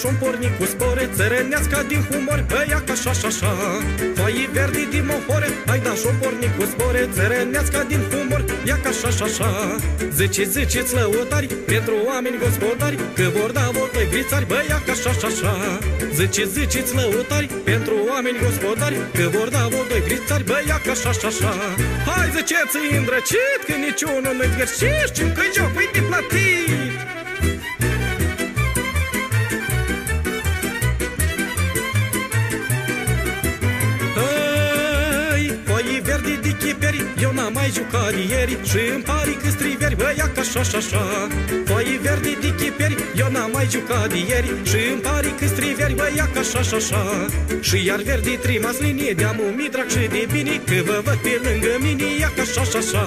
și-o porni cu spore Țărănească din humor, băia ca așa, așa, așa. Foaii verdi din mohore Hai da și-o porni cu spore Țărănească din humor, ia ca așa, așa, așa. Zice, ziceți lăutari Pentru oameni gospodari Că vor da votă grițari, băia ca așa, așa, așa. Zice, ziceți lăutari Pentru oameni gospodari Că vor da votă grițari, băia ca așa, așa, așa. Hai ziceți-i îndrăcit Că niciunul nu-i zgârșit Știu că jocul-i de plătit verdi de chiperi Eu n-am mai jucat ieri. Și îmi pari că striveri Băia ca așa și așa. Foaie verde de chiperi Eu n-am mai jucat ieri. Și îmi pari că striveri Băia ca așa și așa. Și iar verde trimas linie De-am umit drag și de bine Că vă văd pe lângă mine Ia ca așa și așa.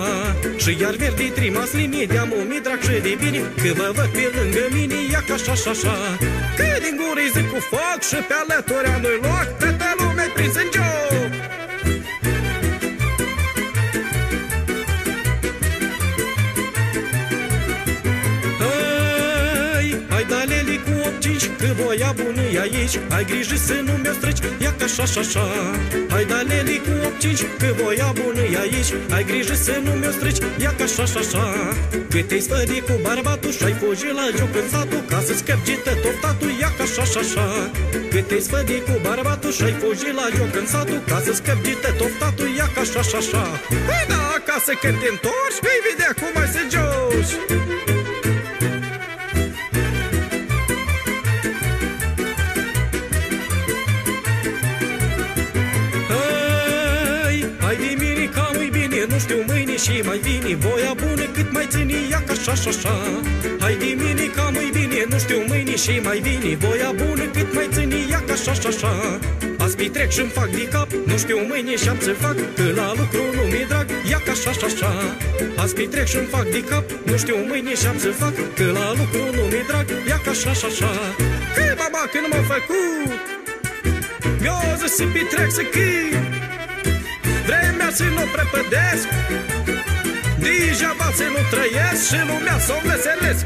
Și iar verde trimas linie De-am umit drag și de bine Că vă văd pe lângă mine Ia ca așa și așa. Că din gură zic cu foc Și pe alături a noi loc Toată lumea prins în joc cinci Că voia bună e aici Ai grijă să nu mi-o strici Ia ca așa, așa, așa Hai da leli cu 8-5 Că voia bună e aici Ai grijă să nu mi-o strici Ia ca așa, așa, așa Că te-ai sfădi cu barbatul Și-ai fugit la joc în satul Ca să scăpi toftatul. Ia ca așa, așa, așa Că te-ai sfădi cu barbatul Și-ai fugit la joc în satul Ca să scăpi toftatul. Ia ca așa, așa, așa. Păi da, acasă când te întorci Vei vedea cum ai să joci știu mâine și mai vine Voia bună cât mai ține ia ca așa și așa. Hai diminica mai bine, nu știu mâine și mai vine Voia bună cât mai ține ia ca așa și așa. Azi trec și-mi fac de cap Nu știu mâine și-am să fac Că la lucru nu mi-e drag Ia ca așa și așa. Azi trec și-mi fac de cap Nu știu mâine și-am să fac Că la lucru nu mi-e drag Ia ca așa și așa. Că mama când m-a făcut? Mi-a zis să petrec să cânt Vremea să nu prepădesc Degeaba să nu trăiesc Și lumea să o veselesc